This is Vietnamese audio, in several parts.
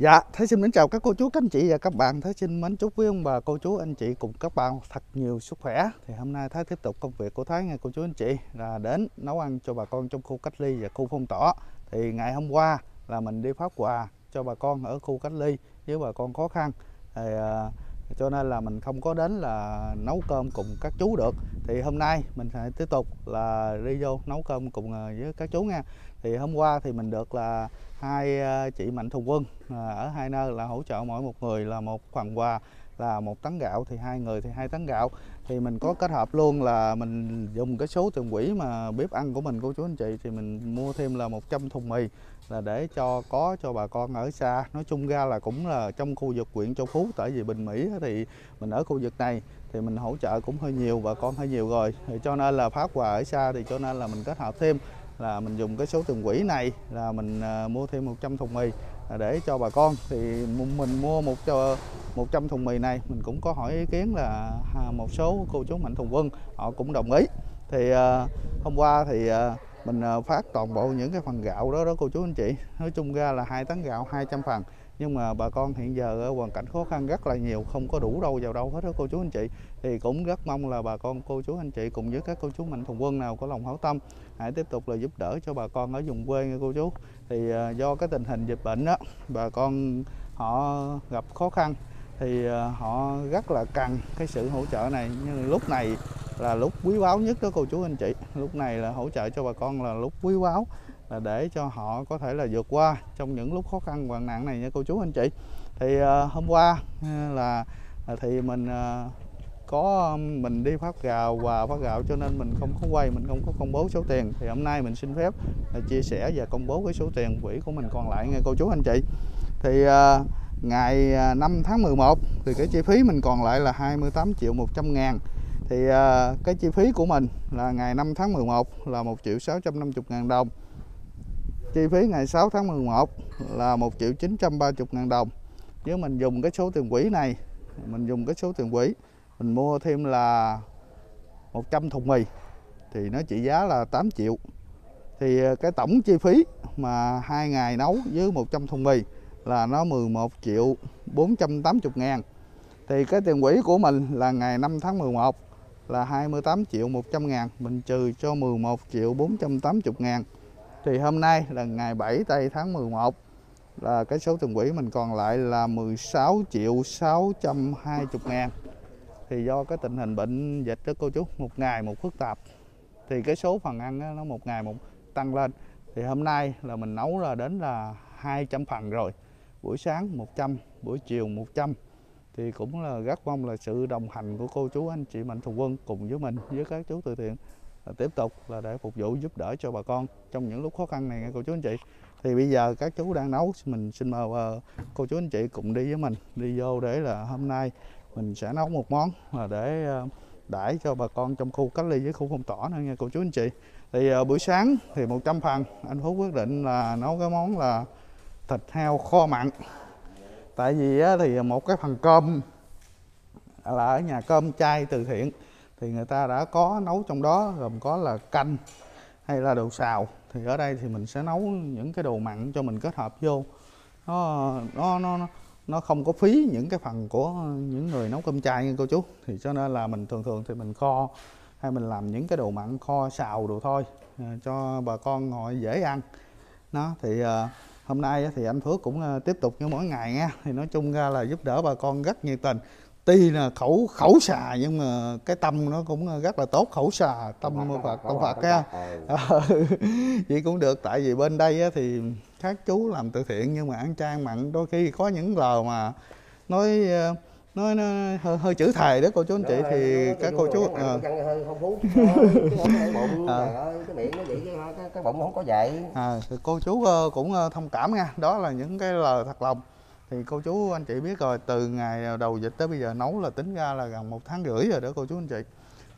Dạ, Thế xin mến chào các cô chú, các anh chị và các bạn. Thế xin mến chúc với ông bà, cô chú, anh chị cùng các bạn thật nhiều sức khỏe. Thì hôm nay Thái tiếp tục công việc của Thái nghe cô chú anh chị là đến nấu ăn cho bà con trong khu cách ly và khu phong tỏa. Thì ngày hôm qua là mình đi phát quà cho bà con ở khu cách ly với bà con khó khăn. Thì, uh, cho nên là mình không có đến là nấu cơm cùng các chú được. Thì hôm nay mình sẽ tiếp tục là đi vô nấu cơm cùng ờ, với các chú nha. Thì hôm qua thì mình được là hai ờ, chị mạnh thường quân ờ, ở hai nơi là hỗ trợ mỗi một người là một phần quà, là một tấn gạo thì hai người thì hai tấn gạo thì mình có kết hợp luôn là mình dùng cái số tiền quỹ mà bếp ăn của mình cô chú anh chị thì mình mua thêm là 100 thùng mì là để cho có cho bà con ở xa. Nói chung ra là cũng là trong khu vực huyện Châu Phú tại vì Bình Mỹ thì mình ở khu vực này thì mình hỗ trợ cũng hơi nhiều bà con hơi nhiều rồi. Thì cho nên là phát quà ở xa thì cho nên là mình kết hợp thêm là mình dùng cái số tiền quỹ này là mình uh, mua thêm 100 thùng mì để cho bà con. Thì mình mua một cho 100 thùng mì này, mình cũng có hỏi ý kiến là một số cô chú mạnh thường quân, họ cũng đồng ý. Thì ờ, hôm qua thì ờ, mình ờ, phát toàn bộ những cái phần gạo đó đó cô chú anh chị. Nói chung ra là hai tấn gạo 200 phần nhưng mà bà con hiện giờ ở hoàn cảnh khó khăn rất là nhiều, không có đủ đâu vào đâu hết đó cô chú anh chị. Thì cũng rất mong là bà con, cô chú anh chị cùng với các cô chú mạnh thường quân nào có lòng hảo tâm, hãy tiếp tục là giúp đỡ cho bà con ở vùng quê nha cô chú. Thì à, do cái tình hình dịch bệnh đó bà con họ gặp khó khăn, thì à, họ rất là cần cái sự hỗ trợ này. Nhưng lúc này là lúc quý báu nhất đó cô chú anh chị. Lúc này là hỗ trợ cho bà con là lúc quý báu là để cho họ có thể là vượt qua trong những lúc khó khăn hoạn nạn này nha cô chú anh chị. Thì uh, hôm qua ờ, là ờ, thì mình uh, có mình đi phát gạo và phát gạo cho nên mình không có quay mình không có công bố số tiền. Thì hôm nay mình xin phép chia sẻ và công bố cái số tiền quỹ của mình còn lại nha cô chú anh chị. Thì uh, ngày 5 tháng 11 thì cái chi phí mình còn lại là 28 triệu 100 ngàn. Thì uh, cái chi phí của mình là ngày 5 tháng 11 là 1 triệu 650 ngàn đồng chi phí ngày 6 tháng 11 là 1 triệu 930 ngàn đồng. Nếu mình dùng cái số tiền quỹ này, mình dùng cái số tiền quỹ, mình mua thêm là 100 thùng mì, thì nó trị giá là 8 triệu. Thì ờ, cái tổng chi phí mà hai ngày nấu với 100 thùng mì là nó 11 triệu 480 ngàn. Thì cái tiền quỹ của mình là ngày 5 tháng 11 là 28 triệu 100 ngàn, mình trừ cho 11 triệu 480 ngàn thì hôm nay là ngày 7 tây tháng 11 là cái số tiền quỹ mình còn lại là 16 triệu 620 ngàn. Thì do cái tình hình bệnh dịch đó cô chú một ngày một phức tạp. Thì cái số phần ăn đó, nó một ngày một tăng lên. Thì hôm nay là mình nấu là đến là 200 phần rồi. Buổi sáng 100 buổi chiều 100 thì cũng là rất mong là sự đồng hành của cô chú anh chị mạnh thường quân cùng với mình với các chú từ thiện tiếp tục là để phục vụ giúp đỡ cho bà con trong những lúc khó khăn này nghe cô chú anh chị. Thì bây giờ các chú đang nấu mình xin mời uh, cô chú anh chị cùng đi với mình đi vô để là hôm nay mình sẽ nấu một món là để uh, đãi cho bà con trong khu cách ly với khu phong tỏa nữa nha cô chú anh chị. Thì uh, buổi sáng thì 100 phần anh Phú quyết định là nấu cái món là thịt heo kho mặn. Tại vì á, thì một cái phần cơm là ở nhà cơm chay từ thiện thì người ta đã có nấu trong đó, gồm có là canh hay là đồ xào. Thì ở đây thì mình sẽ nấu những cái đồ mặn cho mình kết hợp vô. Nó nó nó nó không có phí những cái phần của những người nấu cơm chay nha cô chú. Thì cho nên là mình thường thường thì mình kho hay mình làm những cái đồ mặn kho xào đồ thôi à, cho bà con họ dễ ăn. Nó thì à, hôm nay thì anh Phước cũng à, tiếp tục như mỗi ngày nha. Thì nói chung ra là giúp đỡ bà con rất nhiệt tình tuy là khẩu khẩu xà nhưng mà cái tâm nó cũng rất là tốt khẩu xà tâm Phật tâm Phật ha. vậy cũng được tại vì bên đây thì các chú làm từ thiện nhưng mà ăn chay mặn đôi khi có những lời mà nói ờ, nói nó hơi, hơi chữ thầy đó cô chú anh chị thì các cô chú à. cái bụng không có vậy à, thì cô chú cũng thông cảm nha đó là những cái lời thật lòng thì cô chú anh chị biết rồi, từ ngày đầu dịch tới bây giờ nấu là tính ra là gần một tháng rưỡi rồi đó cô chú anh chị.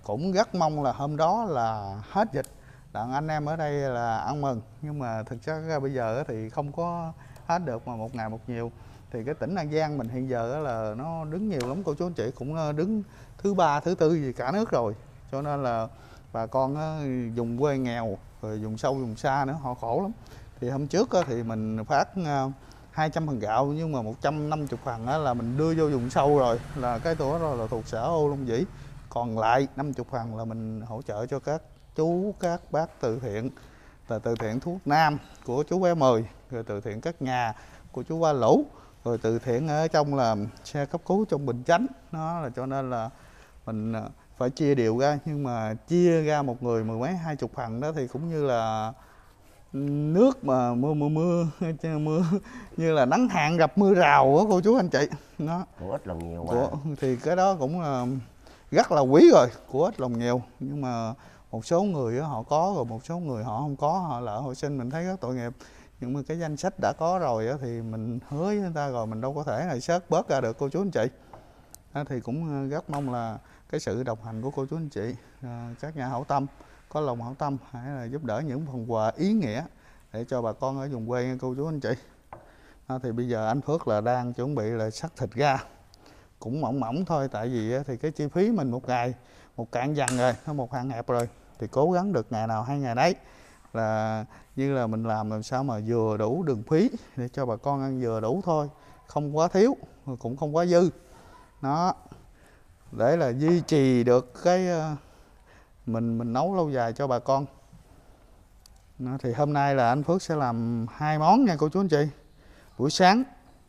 Cũng rất mong là hôm đó là hết dịch đặng anh em ở đây là ăn mừng. Nhưng mà thực ra bây giờ thì không có hết được mà một ngày một nhiều. Thì cái tỉnh An Giang mình hiện giờ là nó đứng nhiều lắm cô chú anh chị, cũng ờ, đứng thứ ba, thứ tư gì cả nước rồi. Cho nên là bà con dùng quê nghèo, rồi dùng sâu dùng xa nữa, họ khổ lắm. Thì hôm trước thì mình phát ờ, 200 phần gạo nhưng mà 150 phần á, là mình đưa vô vùng sâu rồi là cái tổ đó là thuộc xã Ô Long Vĩ. Còn lại 50 phần là mình hỗ trợ cho các chú các bác từ thiện là từ thiện thuốc nam của chú bé mười rồi từ thiện các nhà của chú Ba lũ rồi từ thiện ở trong là xe cấp cứu trong bình chánh. Nó là cho nên là mình à, phải chia đều ra nhưng mà chia ra một người mười mấy hai chục phần đó thì cũng như là nước mà mưa mưa mưa mưa như là nắng hạn gặp mưa rào á cô chú anh chị. Nó của ít lòng nhiều của, thì cái đó cũng là rất là quý rồi của ít lòng nhiều. Nhưng mà một số người họ có rồi một số người họ không có họ lỡ hồi sinh mình thấy rất tội nghiệp. Nhưng mà cái danh sách đã có rồi thì mình hứa với người ta rồi mình đâu có thể là sớt bớt ra được cô chú anh chị. Thì cũng ờ, rất mong là cái sự đồng hành của cô chú anh chị à, các nhà hảo tâm có lòng hảo tâm hãy là giúp đỡ những phần quà ý nghĩa để cho bà con ở vùng quê nha cô chú anh chị. À, thì bây giờ anh Phước là đang chuẩn bị là sắt thịt ra cũng mỏng mỏng thôi tại vì thì cái chi phí mình một ngày một cạn dần rồi nó một hạn hẹp rồi thì cố gắng được ngày nào hai ngày đấy là như là mình làm làm sao mà vừa đủ đường phí để cho bà con ăn vừa đủ thôi không quá thiếu cũng không quá dư. Nó để là duy trì được cái ờ, mình mình nấu lâu dài cho bà con. Nó, thì hôm nay là anh Phước sẽ làm hai món nha cô chú anh chị. Buổi sáng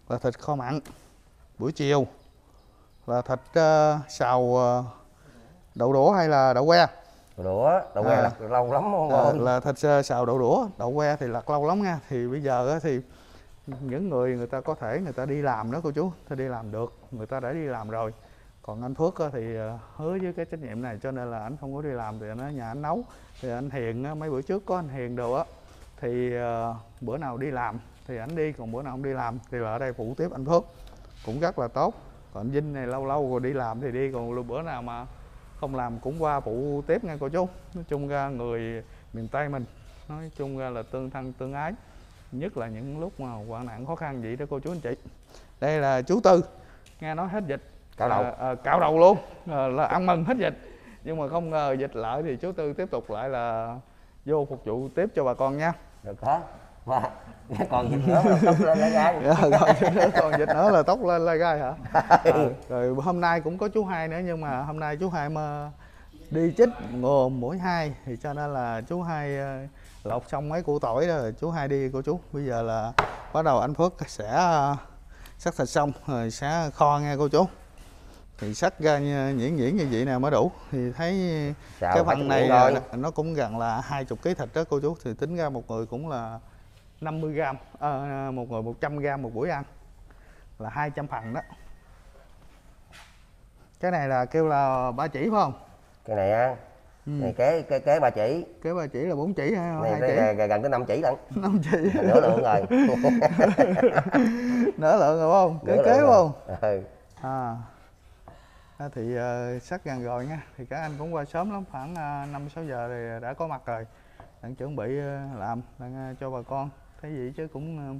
là thịt kho mặn buổi chiều là thịt ờ, xào ờ, đậu đũa hay là đậu que. Đũa đậu que À. lâu lắm không ơi là thịt ờ, xào đậu đũa đậu que thì lặt lâu lắm nha. Thì bây giờ thì những người người ta có thể người ta đi làm đó cô chú ta đi làm được người ta đã đi làm rồi còn anh Phước thì ờ, hứa với cái trách nhiệm này, cho nên là anh không có đi làm thì anh ở nhà anh nấu. Thì anh Hiền mấy bữa trước có anh Hiền đồ á. Thì ờ, bữa nào đi làm thì anh đi, còn bữa nào không đi làm thì là ở đây phụ tiếp anh Phước. Cũng rất là tốt. Còn anh Vinh này lâu lâu rồi đi làm thì đi, còn bữa nào mà không làm cũng qua phụ tiếp ngay cô chú. Nói chung ra người miền tây mình, nói chung ra là tương thân tương ái. Nhất là những lúc mà hoạn nạn khó khăn vậy đó cô chú anh chị. Đây là chú tư, nghe nói hết dịch cạo đầu à, à, cạo đầu luôn. À, là ăn mừng hết dịch. Nhưng mà không ngờ dịch lại thì chú tư tiếp tục lại là vô phục vụ tiếp cho bà con nha. Được hả? Mà còn gì nữa là tóc lên lấy gai. Dạ, còn, dịch nữa, còn dịch nữa là tóc lên lai gai hả? Ờ, rồi hôm nay cũng có chú hai nữa nhưng mà hôm nay chú hai mà đi chích ngừa mũi hai. Thì cho nên là chú hai ờ, lột xong mấy củ tỏi đó rồi chú hai đi cô chú. Bây giờ là bắt đầu anh Phước sẽ ờ, sắc thịt xong rồi sẽ kho nghe cô chú thì sắc ra nhuyễn nhuyễn như vậy nè mới đủ. Thì thấy Xào cái phần này là nó cũng gần là hai chục ký thịt đó cô chú. Thì tính ra một người cũng là 50 gram à, một người 100 gram một buổi ăn là 200 phần đó. Cái này là kêu là ba chỉ phải không? Cái này á Ừ. này kế kế kế ba chỉ. Cái ba chỉ là bốn chỉ hay này hai chỉ? gần, gần tới năm chỉ lận. Năm chỉ. Nửa lượng rồi. Nửa lượng rồi phải không? Kế Nửa kế rồi. không? Ừ. À, thì uh, sắp gần rồi nha. Thì các anh cũng qua sớm lắm khoảng uh, 5 6 giờ thì đã có mặt rồi. Đang chuẩn bị làm đang cho bà con. Thấy gì chứ cũng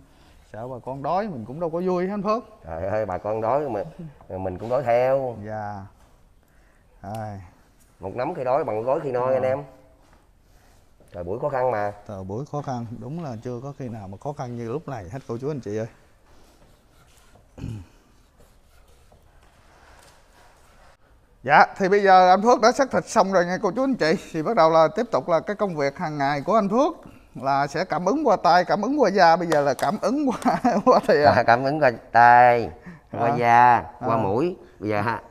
sợ bà con đói mình cũng đâu có vui hết Phước trời ơi bà con đói mà mình cũng đói theo. Dạ. Rồi một nắm khi đói bằng gói khi no Ờ. anh em. Trời buổi khó khăn mà. Thời buổi khó khăn. Đúng là chưa có khi nào mà khó khăn như lúc này hết cô chú anh chị ơi Dạ thì bây giờ anh Phước đã xác thịt xong rồi nha cô chú anh chị. Thì bắt đầu là tiếp tục là cái công việc hàng ngày của anh Phước. Là sẽ cảm ứng qua tay, cảm ứng qua da. Bây giờ là cảm ứng qua, qua thìa à, cảm ứng qua tay qua À. da qua À. mũi. Bây giờ ha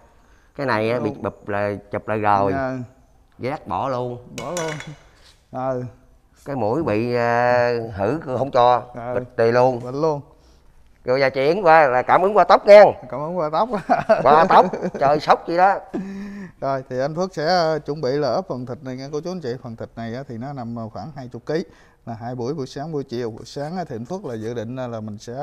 cái này á, bị bụp là chụp lại rồi. Dạ, giác bỏ luôn. Bỏ luôn. Ờ, cái mũi bị à, hử không cho. Rồi. bịch tì luôn. Bệnh luôn rồi giờ chuyển qua là cảm ứng qua tóc nha Cảm ứng qua tóc qua tóc trời sốc gì đó Rồi thì anh Phước sẽ ờ, chuẩn bị là ướp phần thịt này nha cô chú anh chị. Phần thịt này thì nó nằm ờ, khoảng 20 kg là hai buổi buổi sáng buổi chiều. Buổi sáng thì anh Phước là dự định là mình sẽ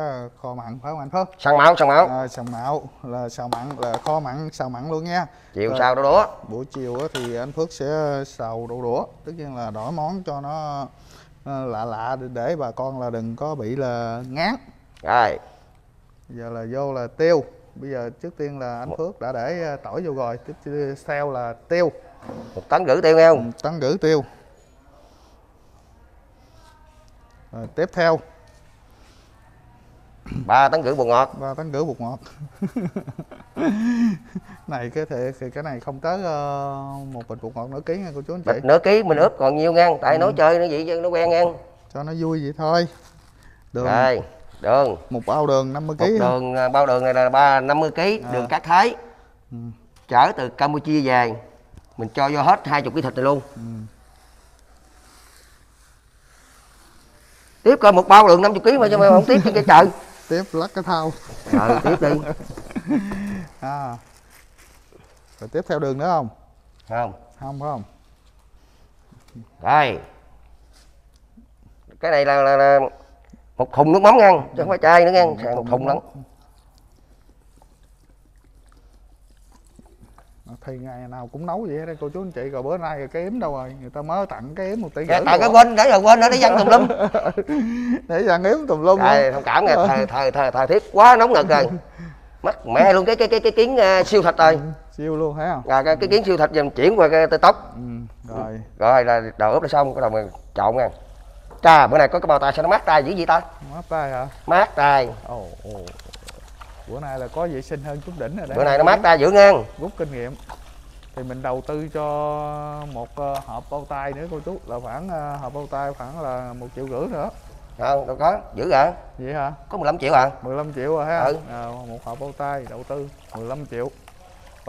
kho mặn phải không anh Phước? săn máu săn máu À, xào mạo là xào mặn là kho mặn xào mặn luôn nha. chiều sau đó đó Buổi chiều thì anh Phước sẽ xào đậu đũa, tất nhiên là đổi món cho nó ờ, lạ lạ để bà con là đừng có bị là ngán. Rồi. Giờ là vô là tiêu. Bây giờ trước tiên là anh Phước đã để ờ, tỏi vô rồi, tiếp theo là tiêu. một tấn rưỡi tiêu nghe không? Tấn rưỡi tiêu. Rồi, tiếp theo. Ba tấn rưỡi bột ngọt. Ba tấn rưỡi bột ngọt. Này cái thì, thì cái này không tới uh, một bịch bột ngọt nửa ký nha cô chú anh chị. Bịch nửa ký mình ướp còn nhiều ngang. Tại ừ. nói chơi nó vậy chứ nó quen ngang. Cho nó vui vậy thôi. Đường rồi đường một bao đường 50 kg một đường à, bao đường này là ba 50 kg à. đường cát thái. Ừ. chở từ campuchia về. Mình cho vô hết 20 kg thịt này luôn. Ừ. tiếp coi một bao đường 50 kg mà cho mày không tiếp cái trời. Tiếp lắc cái thao rồi tiếp đi. À. rồi tiếp theo đường nữa không? Không. Không không? Rồi cái này là, là, là một thùng nước mắm nha chứ không phải chai nữa nha xài một thùng lắm. thì ngày nào cũng nấu vậy đó. Cô chú anh chị rồi bữa nay cái yếm đâu rồi? Người ta mới tặng cái yếm một tỷ rưỡi tại cái quên để rồi quên nó để dân tùm lum. Để dân yếm tùm lum Trời, thông cảm nghe. Thời thời thời thời tiết quá nóng nực rồi. Mất mẹ luôn cái cái cái cái kiến uh, siêu thịt rồi. Ừ, siêu luôn thấy không? À, cái, cái kiến siêu thịt dần chuyển qua cái tóc. Ừ, rồi. Rồi là đầu ướp là xong cái đầu mình trộn nha Chà, bữa nay có cái bao tay sao nó mát tay dữ vậy ta? Mát tay hả? Mát tay. Ồ, ồ. Bữa nay là có vệ sinh hơn chút đỉnh rồi đấy. Bữa nay nó mát tay dữ ngang. Rút kinh nghiệm. Thì mình đầu tư cho một ờ, hộp bao tay nữa cô chú là khoảng ờ, hộp bao tay khoảng là một triệu rưỡi nữa. Không, đâu có, dữ rồi. Vậy hả? Có 15 triệu à? 15 triệu rồi ha. Ừ. À, một hộp bao tay đầu tư 15 triệu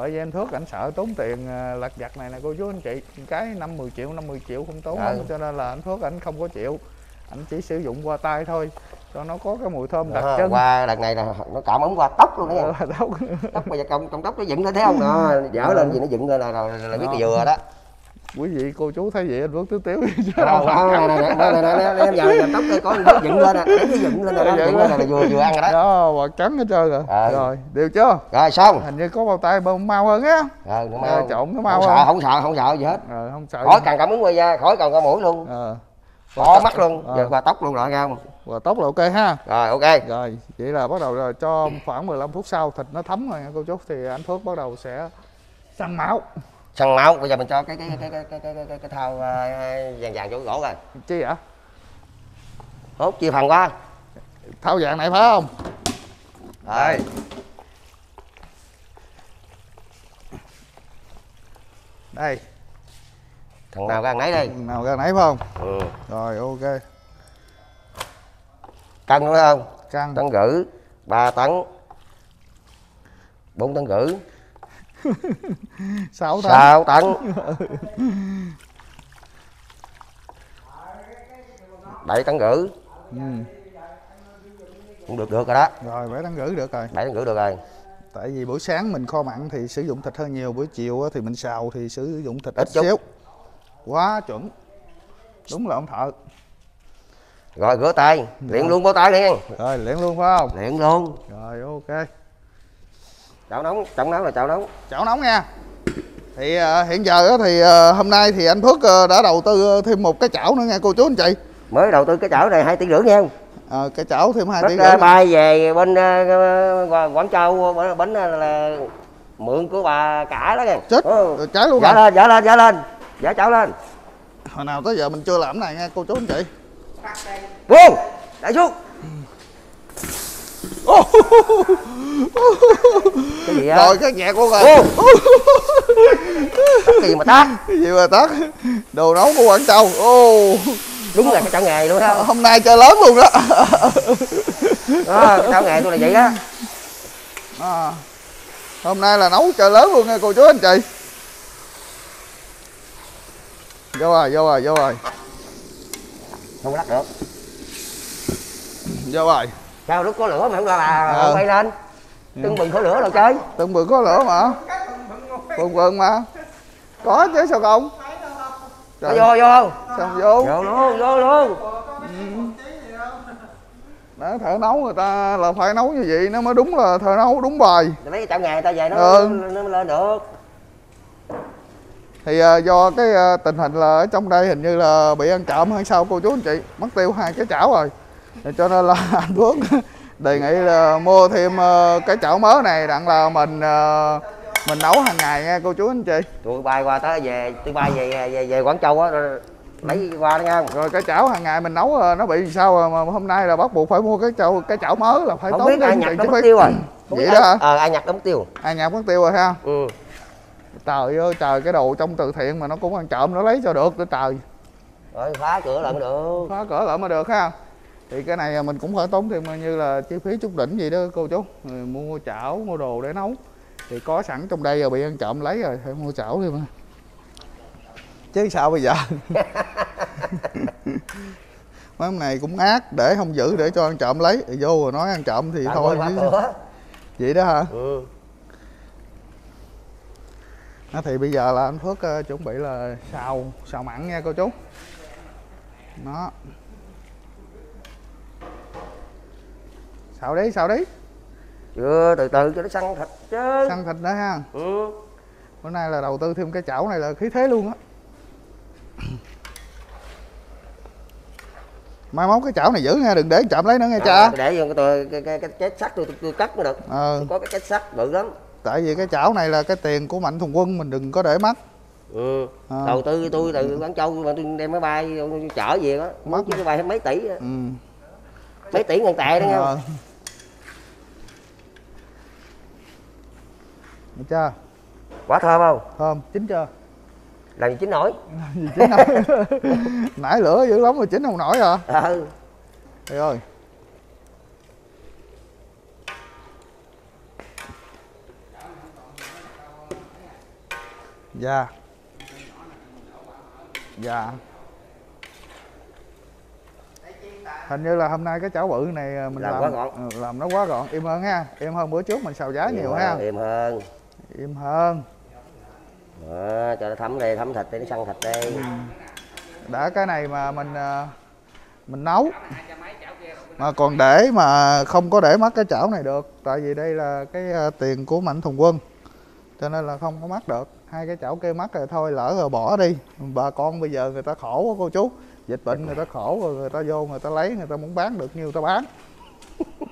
bởi vì em thuốc ảnh sợ tốn tiền ờ, lặt vặt này nè cô chú anh chị cái năm 10 triệu 50 triệu không tốn ừ. cho nên là anh thuốc ảnh không có chịu. Anh chỉ sử dụng qua tay thôi cho nó có cái mùi thơm đặc trưng. qua lần này là nó cảm ứng qua tóc luôn đấy tóc. Tóc bây giờ công trong tóc nó dựng lên thấy không? Nó dở lên gì nó dựng lên là, là, là biết là vừa đó quý vị cô chú thấy vậy anh Phước tiếu tiếu không này này này này này giờ giờ tóc có nước dựng lên nè dựng lên là dựng lên là vừa vừa ăn rồi đó. Đó bọt trắng hết trơn rồi. À. rồi đều chưa? Rồi xong. Hình như có bao tay bông mau hơn á. Ờ mau. trộn nó mau không sợ không sợ không sợ gì hết. Ờ không sợ khỏi cần cảm ứng quay da khỏi cần cả mũi luôn. Ờ. Bỏ mắt luôn. Giờ qua tóc luôn rồi nghe không? Và tóc là ok ha. Rồi ok. Rồi vậy là bắt đầu rồi cho khoảng 15 phút sau thịt nó thấm rồi nha cô chú. Thì anh Phước bắt đầu sẽ săn máu săn máu bây giờ mình cho cái cái cái cái cái cái, cái, cái thao uh, vàng vàng chỗ gỗ rồi chi vậy? Hốt chia phần qua thao vàng này phải không? Đây đây. Thằng nào ra nấy đây? Thằng nào ra nấy phải không? Ừ. rồi ok. Cân đúng không? Cân. Tấn gửi 3 tấn. 4 tấn gửi 6 tấn 6 tấn. Bảy tấn rưỡi ừ. cũng được được rồi đó. Rồi bảy tấn rưỡi được rồi. Bảy tấn rưỡi được rồi. Tại vì buổi sáng mình kho mặn thì sử dụng thịt hơi nhiều buổi chiều thì mình xào thì sử dụng thịt ít, ít xíu. Quá chuẩn. Đúng là ông thợ. Rồi rửa tay. Luyện luôn bao tay đi rồi luyện luôn phải không? Luyện luôn. Rồi ok chảo nóng chảo nóng là chảo nóng. Chảo nóng nha. Thì uh, hiện giờ thì uh, hôm nay thì anh Phước uh, đã đầu tư thêm một cái chảo nữa nha. Cô chú anh chị. Mới đầu tư cái chảo này hai tỷ rưỡi nha. À, cái chảo thêm hai tỷ rưỡi bay về bên uh, Quảng Châu bánh là, là mượn của bà cả đó nha. Chết. Ừ. trái luôn dạ lên dạ lên dạ lên. Dạ chảo lên. Hồi nào tới giờ mình chưa làm này nha cô chú anh chị. Buông đại xuống cái gì rồi cái nhạc luôn rồi cái gì mà tát cái gì mà tát đồ nấu của quảng châu. Ô đúng là cái chảo nghề luôn đó. Hôm nay chơi lớn luôn đó. Đó cái chảo nghề tôi là vậy đó. À, hôm nay là nấu chơi lớn luôn nha cô chú anh chị. Vô rồi vô rồi vô rồi. Không lắc được. Vô rồi sao lúc có lửa mà không ra là à. quay lên. Tưng bừng có lửa rồi chơi. Tưng bừng có lửa mà. Bừng bừng mà. Có chứ sao không? Trời. vô vô sao vô? Vô luôn vô luôn. Đó thợ nấu người ta là phải nấu như vậy nó mới đúng là thợ nấu đúng bài. Mấy chảo nghề người ta về nó, ừ. nó, nó lên được. Thì uh, do cái uh, tình hình là ở trong đây hình như là bị ăn trộm hay sao cô chú anh chị? Mất tiêu hai cái chảo rồi cho nên là anh Phước đề nghị là mua thêm uh, cái chảo mới này đặng là mình uh, mình nấu hàng ngày nha cô chú anh chị. Tôi bay qua tới về tôi bay về về, về Quảng Châu á lấy qua đó nha. Rồi cái chảo hàng ngày mình nấu ờ, nó bị sao ờ, mà hôm nay là bắt buộc phải mua cái chảo cái chảo mới là phải không tốn biết ai nhặt phải tiêu rồi Không Vậy đó hả? ờ ai nhặt mất tiêu? Ai nhạc mất tiêu rồi ha? Ừ. Trời ơi trời cái đồ trong từ thiện mà nó cũng ăn trộm nó lấy cho được nữa trời. Rồi phá cửa lại mới được. Phá cỡ lại mà được ha thì cái này mình cũng phải tốn thêm như là chi phí chút đỉnh gì đó cô chú. Rồi mua chảo mua đồ để nấu. Thì có sẵn trong đây rồi bị ăn trộm lấy rồi phải mua chảo mà chứ sao bây giờ? Mấy hôm này cũng ác để không giữ để cho ăn trộm lấy. Thì vô rồi nói ăn trộm thì Tao thôi. chứ vậy đó hả? Ừ. Đó, thì bây giờ là anh Phước ờ, chuẩn bị là xào xào mặn nha cô chú. Nó xào đi xào đi. Chưa từ từ cho nó săn thịt chứ. Săn thịt nữa ha. Ừ. Bữa nay là đầu tư thêm cái chảo này là khí thế luôn á. Mai mốt cái chảo này giữ nha đừng để chạm lấy nữa nghe cha. À, để vô cái, tôi- cái, cái, cái chết sắt tôi, tôi, tôi cắt mới được. Ờ. Có cái chết sắt bự lắm. Tại vì cái chảo này là cái tiền của mạnh thường quân mình đừng có để mất ừ. À. đầu tư tôi từ quảng châu mà tôi đem máy bay chở về đó. Mất cái máy bay mấy tỷ ừ. Mấy tỷ ngàn tệ đó nha ờ Được chưa? Quả thơm không? Thơm chín chưa? Làm gì chín nổi. Gì chín không nãy lửa dữ lắm mà chín không nổi à? Ừ. Trời ơi. Dạ. Dạ. Hình như là hôm nay cái chảo bự này mình Làm làm quá gọn. ừ, làm nó quá gọn. Im hơn ha. Im hơn bữa trước mình xào giá nhiều ha. êm hơn im hơn đó, cho nó thấm đi thấm thịt đi nó săn thịt đi. Đã cái này mà mình à, mình nấu. Mà còn để mà không có để mất cái chảo này được tại vì đây là cái à, tiền của mạnh thường quân. Cho nên là không có mất được. Hai cái chảo kia mất rồi thôi lỡ rồi bỏ đi. Bà con bây giờ người ta khổ quá cô chú. Dịch bệnh người ta khổ rồi người ta vô người ta lấy người ta muốn bán được nhiêu ta bán.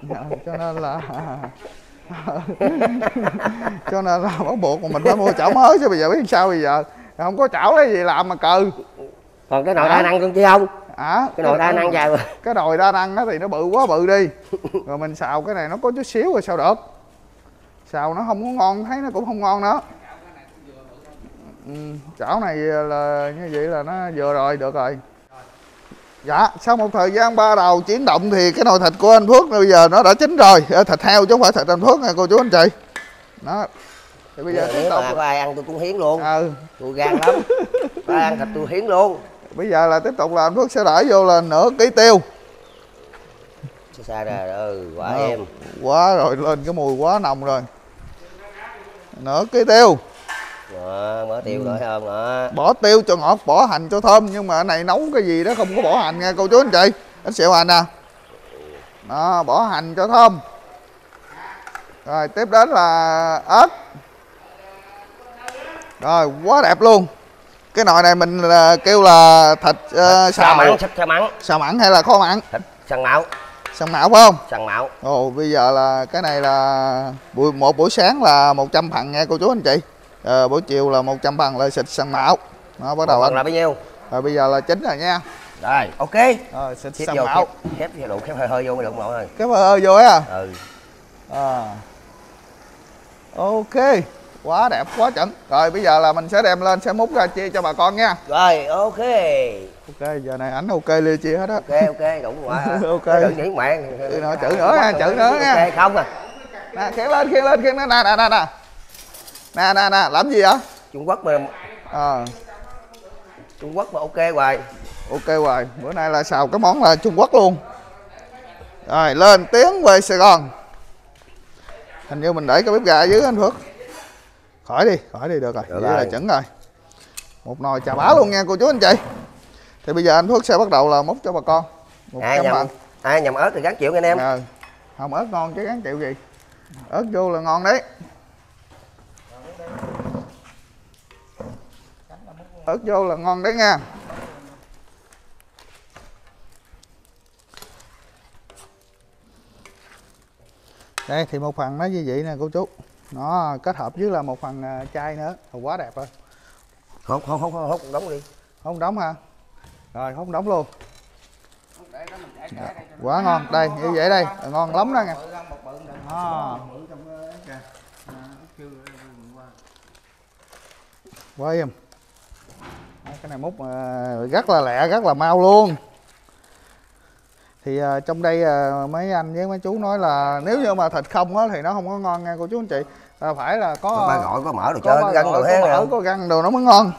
Cho nên là cho nên là bắt buộc mà mình phải mua chảo mới chứ bây giờ biết sao bây giờ. Không có chảo lấy gì làm mà cừ. Còn cái nồi đa năng con chi không? À, cái nồi đa năng dài mà. cái nồi đa năng đó thì nó bự quá bự đi. Rồi mình xào cái này nó có chút xíu rồi sao được xào nó không có ngon thấy nó cũng không ngon nữa. Ừ, chảo này là như vậy là nó vừa rồi được rồi dạ sau một thời gian ba đầu chuyển động thì cái nồi thịt của anh Phước bây giờ nó đã chín rồi. Ờ, thịt heo chứ không phải thịt anh Phước nha cô chú anh chị. Đó. Thì bây giờ tiếp tục. có ai ăn tôi cũng hiến luôn. Ừ. Tôi gan lắm. Có ai ăn thịt tôi hiến luôn. Bây giờ là tiếp tục là anh Phước sẽ đẩy vô là nửa ký tiêu. Xa ra ừ quả Ờ, em. quá rồi lên cái mùi quá nồng rồi. Nửa ký tiêu đó, mỡ Ừ. tiêu nữa thơm nữa bỏ tiêu cho ngọt bỏ hành cho thơm nhưng mà này nấu cái gì đó không có bỏ hành nha cô chú anh chị. Anh xẹo hành nè đó bỏ hành cho thơm. Rồi tiếp đến là ớt. Rồi quá đẹp luôn. Cái nồi này mình là kêu là thịt uh, xào mặn xào mặn. Xào mặn hay là kho mặn? Thịt săn mạo. Xào mạo phải không? Săn mạo. Ồ, bây giờ là cái này là buổi một buổi sáng là 100 phần nha cô chú anh chị. Ờ, buổi chiều là 100 phần là xịt săn mạo. Nó bắt đầu ăn. là bao nhiêu Rồi bây giờ là chín rồi nha. rồi ok Rồi xịt khép săn mạo. khép khép vô đủ khép hơi hơi vô mới được mọi người Cái bờ ơi vô ấy à. ừ à. Ok. Quá đẹp, quá chuẩn. Rồi bây giờ là mình sẽ đem lên sẽ múc ra chia cho bà con nha. rồi ok Ok, giờ này ảnh ok lia chia hết á. ok ok đủ quả Ok. chữ nhảy mạng Chữ nữa, chữ nữa nha, chữ nữa nha. ok không à Nè, khiêng lên, khiêng lên, khiêng lên nè nè nè nè. Nè nè nè, làm gì vậy? Trung Quốc mà Ờ. Trung Quốc mà ok hoài. Ok hoài. Bữa nay là xào cái món là trung quốc luôn. Rồi lên tiếng về sài gòn. Hình như mình để cái bếp gà dưới anh phước. Khỏi đi khỏi đi được rồi. Được là chuẩn rồi. Một nồi chà bá luôn nha cô chú anh chị. Thì bây giờ anh phước sẽ bắt đầu là múc cho bà con. Một ai nhầm ai nhầm ớt thì gắn chịu nha anh em. Ờ. không ớt ngon chứ gắn chịu gì. Ớt vô là ngon đấy ớt vô là ngon đấy nha đây thì một phần nó như vậy nè cô chú nó kết hợp với là một phần à, chai nữa thì quá đẹp rồi không không không không không đóng đi không đóng ha rồi không đóng luôn quá ngon đây như vậy đây ngon lắm đó nha à. quá em cái này múc à, rất là lẹ rất là mau luôn. Thì uh, trong đây uh, mấy anh với mấy chú nói là nếu như mà thịt không á thì nó không có ngon nha cô chú anh chị. Là phải là có có ba gỏi có mỡ đồ có chơi gắn gỏi, đồ có hết mỡ rồi có găng đồ nó mới ngon.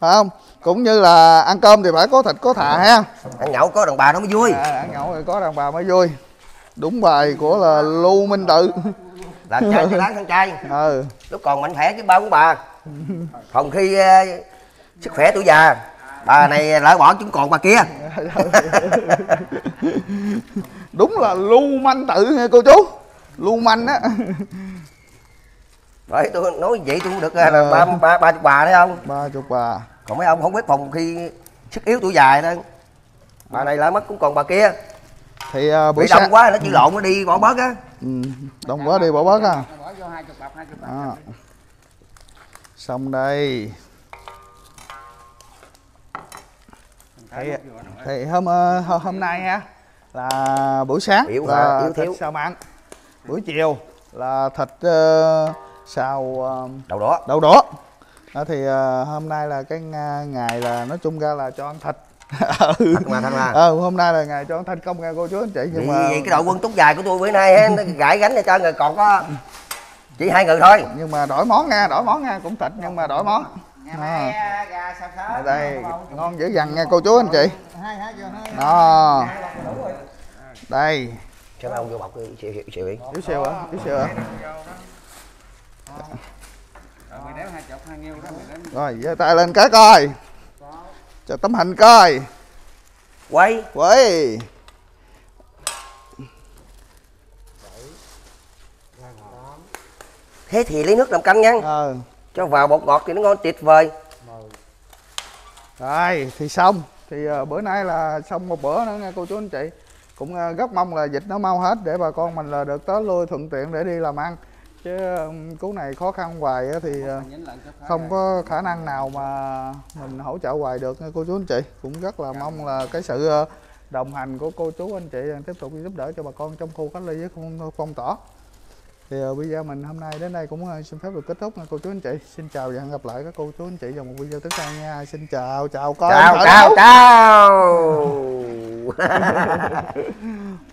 Phải không? Cũng như là ăn cơm thì phải có thịt có thà ha. Ăn nhậu có đàn bà nó mới vui. À, ăn nhậu thì có đàn bà mới vui. Đúng bài của là lưu minh tự. Làm trai cho láng thân trai. Ừ. Lúc còn mạnh khỏe chứ ba ông bà. Còn khi ờ, sức khỏe tuổi già. Bà này lỡ bỏ chúng còn bà kia. Đúng là lưu manh tự nghe cô chú. Lưu manh á. Bởi tôi nói vậy tôi cũng được ờ, là ba ba ba chục bà thấy không? Ba chục bà. Còn mấy ông không biết phòng khi sức yếu tuổi già đó bà này lỡ mất cũng còn bà kia. Thì uh, buổi bị đông quá nó chữ lộn nó đi bỏ bớt á. Ừ, đông quá đi bỏ bớt à. Bỏ vô hai thì, thì hôm ờ, hôm- nay ha là buổi sáng Yếu là? Yếu thịt thiếu. xào mặn buổi chiều là thịt ờ, xào ờ, đầu đó đậu đỏ đó thì ờ, hôm nay là cái ngày là nói chung ra là cho ăn thịt ừ. thật mà thật mà ờ, hôm nay là ngày cho ăn thịt không nghe cô chú anh chị vậy, nhưng mà vậy cái đội quân túc dài của tôi bữa nay á, nó gãi gánh cho người còn có chỉ hai người thôi nhưng mà đổi món nha đổi món nha cũng thịt nhưng mà đổi món À. mai à, đây ngon dữ dằn nha cô chú anh chị. Đó. Đây. Cho ông vô bọc đi chịu chịu chịu chút xíu ạ chút xíu ạ rồi đó giơ tay lên cái coi. Cho tấm hình coi. Quay. Quay. Thế thì lấy nước làm canh nha. Ờ cho vào bột ngọt thì nó ngon tuyệt vời. Rồi thì xong. Thì ờ, bữa nay là xong một bữa nữa nha cô chú anh chị. Cũng ờ, rất mong là dịch nó mau hết để bà con mình là được tới lui thuận tiện để đi làm ăn. Chứ cú này khó khăn hoài á thì ờ, không có khả năng nào mà mình hỗ trợ hoài được nha cô chú anh chị. Cũng rất là mong là cái sự đồng hành của cô chú anh chị tiếp tục giúp đỡ cho bà con trong khu cách ly với không phong tỏa thì ờ, video mình hôm nay đến đây cũng ờ, xin phép được kết thúc nha. Cô chú anh chị xin chào và hẹn gặp lại các cô chú anh chị vào một video tiếp theo nha. Xin chào chào con chào chào chào